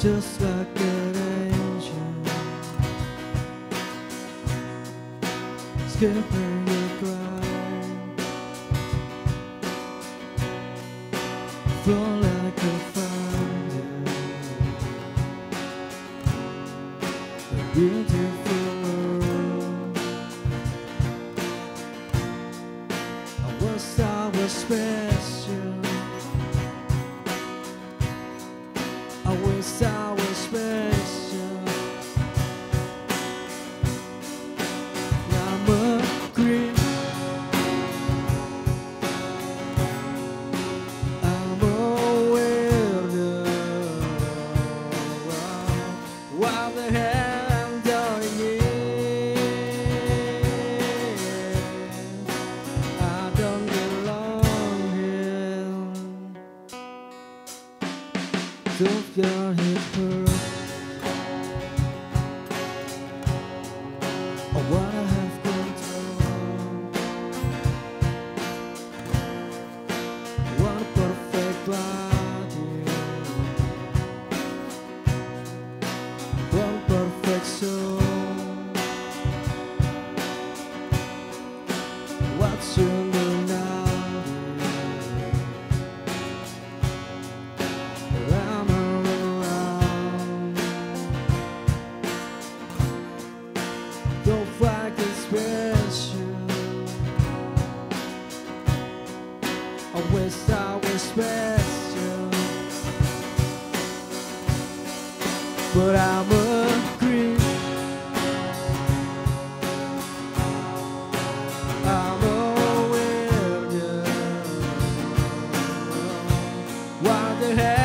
just like an angel. Skipping your ground, flow like a fountain. A beautiful world. I was I was special. Hurt Or oh, what I have control perfect body What's your but I'm a creep. I'm a. What the hell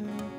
you